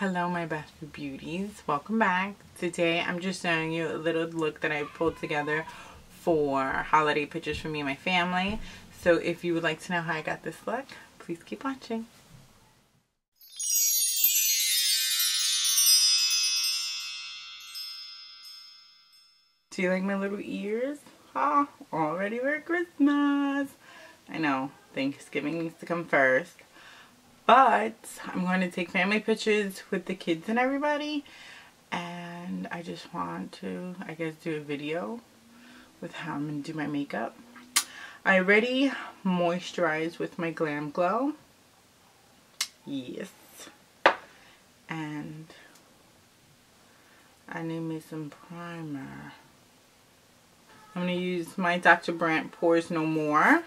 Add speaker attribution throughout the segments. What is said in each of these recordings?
Speaker 1: Hello my best beauties, welcome back. Today I'm just showing you a little look that I pulled together for holiday pictures for me and my family. So if you would like to know how I got this look, please keep watching. Do you like my little ears? Ah, already for Christmas. I know, Thanksgiving needs to come first. But I'm going to take family pictures with the kids and everybody. And I just want to, I guess, do a video with how I'm going to do my makeup. I already moisturized with my Glam Glow. Yes. And I need me some primer. I'm going to use my Dr. Brandt Pores No More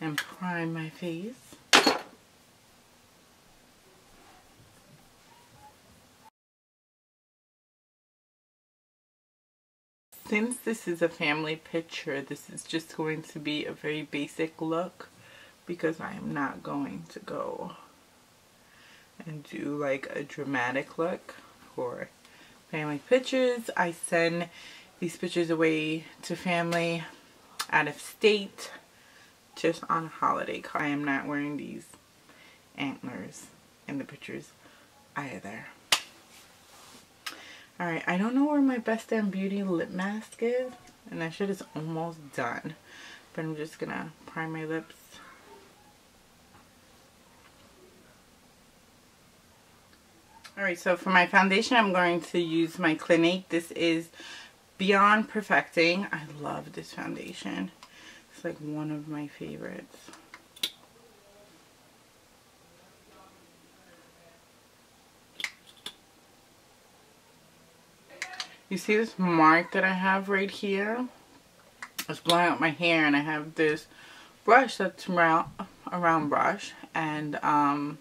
Speaker 1: and prime my face. Since this is a family picture, this is just going to be a very basic look because I am not going to go and do like a dramatic look for family pictures. I send these pictures away to family out of state just on a holiday. I am not wearing these antlers in the pictures either. Alright, I don't know where my Best Damn Beauty lip mask is. And that shit is almost done. But I'm just to prime my lips. Alright, so for my foundation, I'm going to use my Clinique. This is Beyond Perfecting. I love this foundation. It's like one of my favorites. You see this mark that I have right here? It's blowing out my hair and I have this brush that's round, a round brush and um,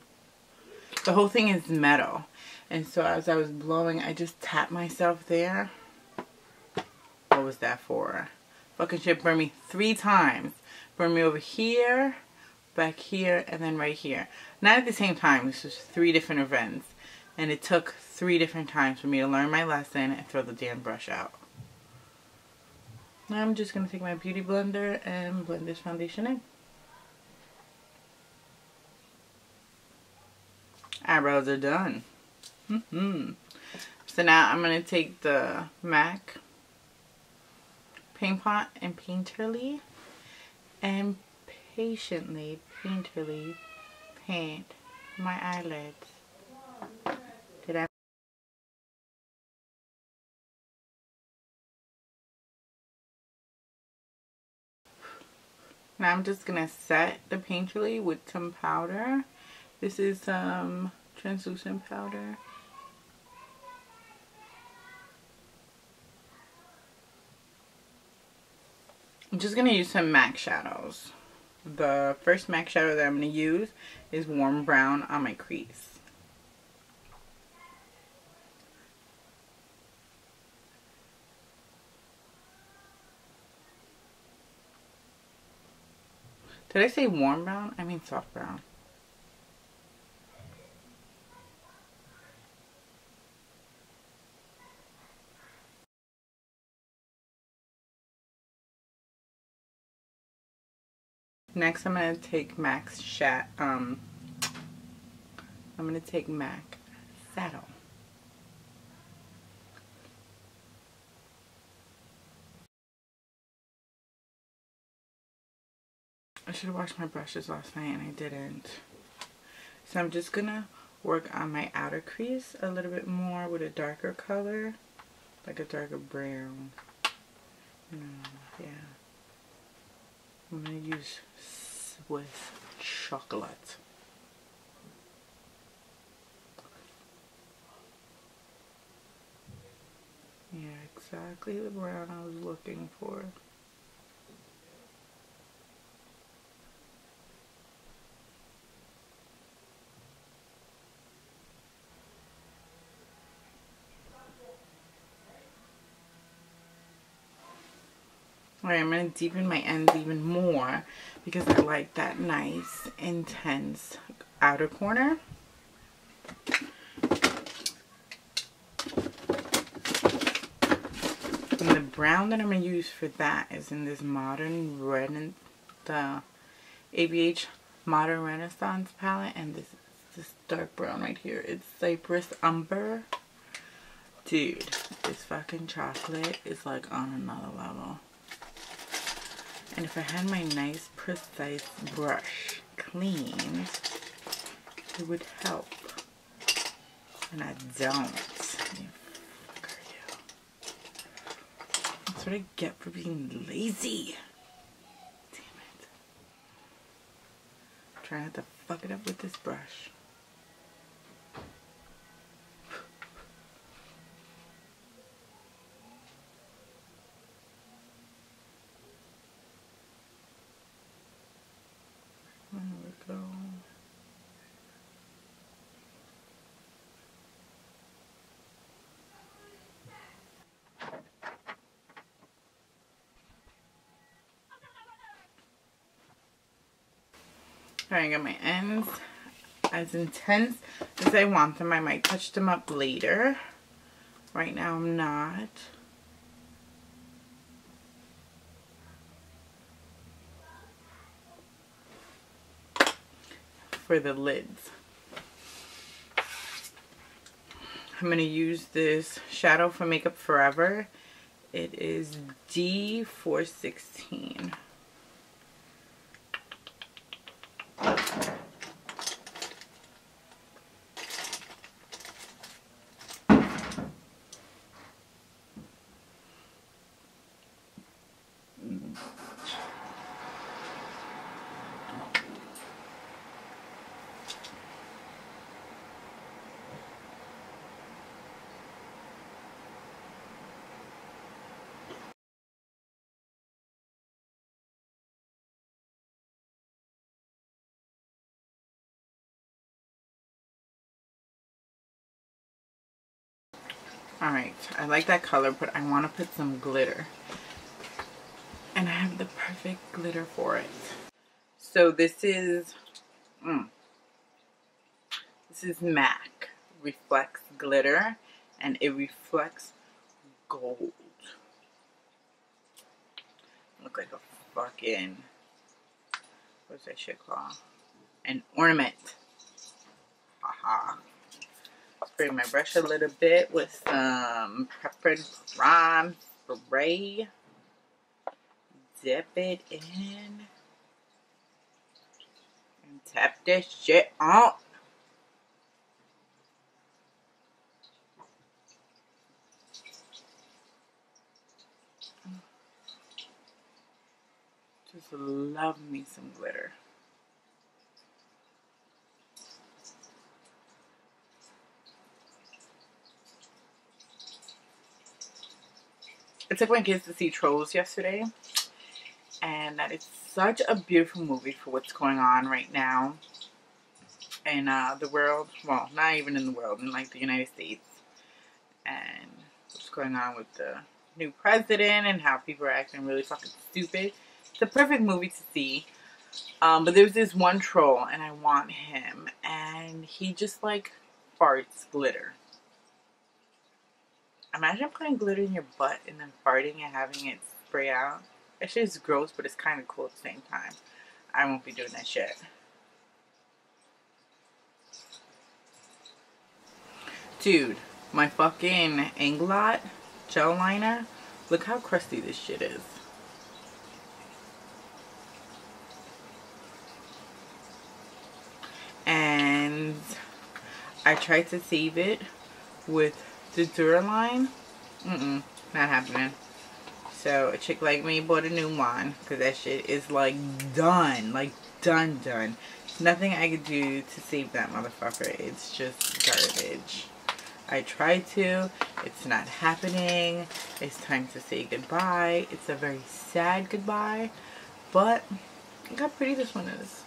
Speaker 1: the whole thing is metal. And so as I was blowing, I just tapped myself there what was that for? Fucking shit burned me three times. Burned me over here, back here, and then right here. Not at the same time. This was three different events. And it took three different times for me to learn my lesson and throw the damn brush out. Now I'm just going to take my beauty blender and blend this foundation in. Eyebrows are done. Mm -hmm. So now I'm going to take the MAC Paint Pot and Painterly and patiently, painterly paint my eyelids. Now I'm just going to set the Painterly with some powder. This is some um, translucent powder. I'm just going to use some MAC shadows. The first MAC shadow that I'm going to use is Warm Brown on my crease. Did I say warm brown? I mean soft brown. Next, I'm going to take MAC's Shat, um, I'm going to take MAC Saddle. I should have washed my brushes last night and I didn't. So I'm just going to work on my outer crease a little bit more with a darker color, like a darker brown. Mm, yeah. I'm going to use Swiss Chocolate. Yeah, exactly the brown I was looking for. Alright, I'm going to deepen my ends even more because I like that nice, intense outer corner. And the brown that I'm going to use for that is in this Modern Ren the ABH Modern Renaissance palette. And this, this dark brown right here. It's Cypress Umber. Dude, this fucking chocolate is like on another level. And if I had my nice, precise brush cleaned, it would help. And I don't. That's what I get for being lazy. Damn it. trying to fuck it up with this brush. There we go. Alright, I got my ends as intense as I want them. I might touch them up later. Right now I'm not. For the lids. I'm going to use this shadow for Makeup Forever. It is D416. Alright, I like that color, but I want to put some glitter. And I have the perfect glitter for it. So this is, mm, this is MAC Reflects Glitter, and it reflects gold. Look like a fucking, what's that shit called? An ornament. Haha spray my brush a little bit with some peppered prime spray. Dip it in. And tap this shit on. Just love me some glitter. I took my kids to see Trolls yesterday. And that is such a beautiful movie for what's going on right now in uh, the world. Well, not even in the world, in like the United States. And what's going on with the new president and how people are acting really fucking stupid. It's a perfect movie to see. Um, but there's this one troll and I want him. And he just like farts glitter. Imagine putting glitter in your butt and then farting and having it spray out. That shit gross, but it's kind of cool at the same time. I won't be doing that shit. Dude, my fucking Inglot gel liner. Look how crusty this shit is. And I tried to save it with the Duraline, mm-mm, not happening. So a chick like me bought a new one because that shit is like done, like done, done. Nothing I could do to save that motherfucker. It's just garbage. I tried to. It's not happening. It's time to say goodbye. It's a very sad goodbye. But look how pretty this one is.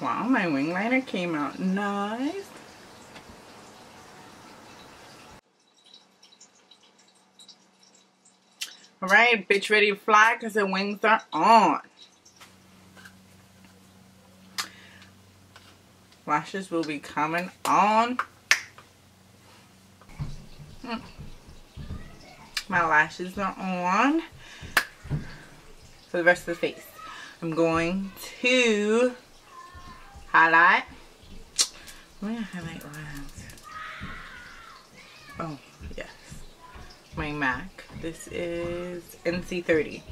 Speaker 1: Wow, my wing liner came out nice. Alright, bitch ready to fly because the wings are on. Lashes will be coming on. Hmm. My lashes are on. For the rest of the face, I'm going to highlight. Where highlight lines? Oh, yes. My MAC. This is NC30.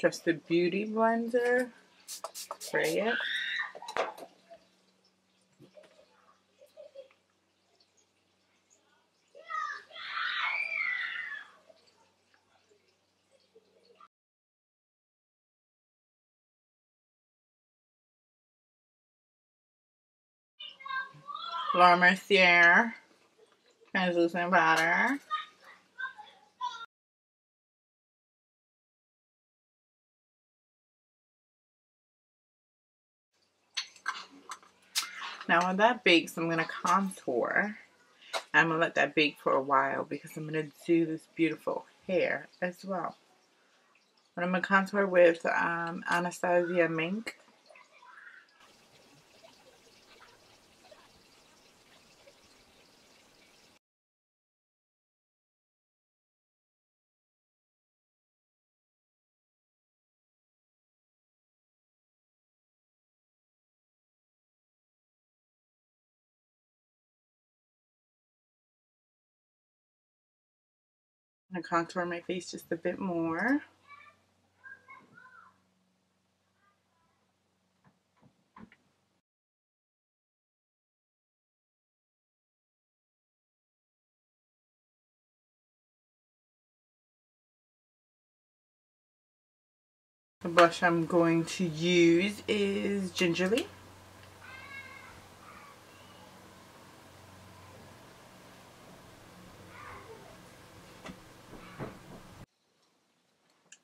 Speaker 1: Trusted Beauty blender. Spray it. Laura Mercier translucent powder. Now when that bakes, I'm going to contour. I'm going to let that bake for a while because I'm going to do this beautiful hair as well. But I'm going to contour with um, Anastasia Mink. I'm going to contour my face just a bit more. The blush I'm going to use is Gingerly.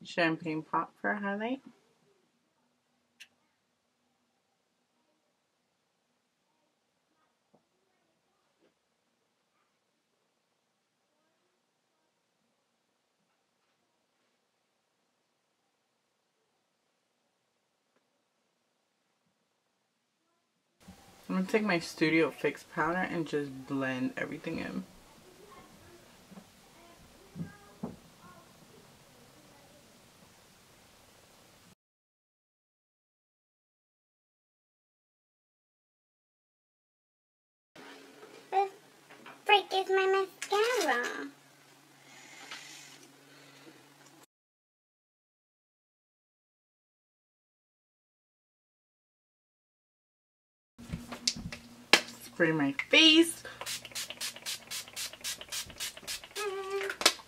Speaker 1: Champagne Pop for a highlight. I'm going to take my Studio Fix powder and just blend everything in.
Speaker 2: freak is my mascara?
Speaker 1: Spray my face.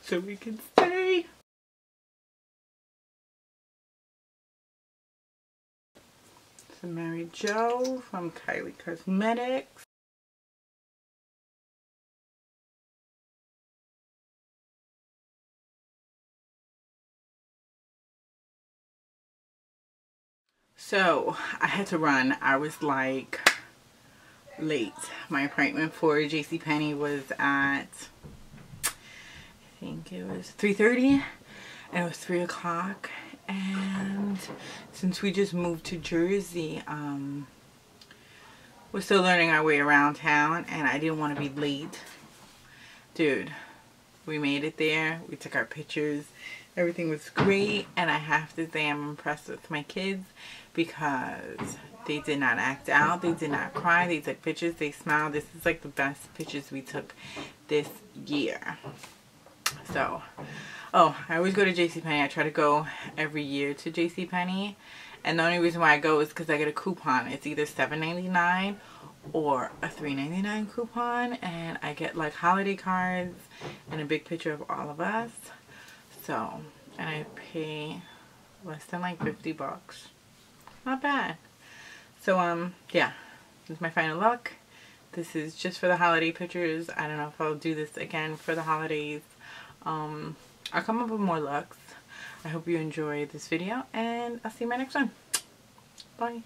Speaker 1: So we can stay. Some Mary Jo from Kylie Cosmetics. So I had to run. I was like late. My appointment for JCPenney was at I think it was 3.30 and it was 3 o'clock and since we just moved to Jersey um, we're still learning our way around town and I didn't want to be late. Dude, we made it there. We took our pictures. Everything was great and I have to say I'm impressed with my kids because they did not act out. They did not cry. They took pictures. They smiled. This is like the best pictures we took this year. So, oh, I always go to JCPenney. I try to go every year to JCPenney. And the only reason why I go is because I get a coupon. It's either $7.99 or a $3.99 coupon. And I get like holiday cards and a big picture of all of us. So, and I pay less than like 50 bucks. Not bad. So, um, yeah. This is my final look. This is just for the holiday pictures. I don't know if I'll do this again for the holidays. Um, I'll come up with more looks. I hope you enjoy this video and I'll see you in my next one. Bye.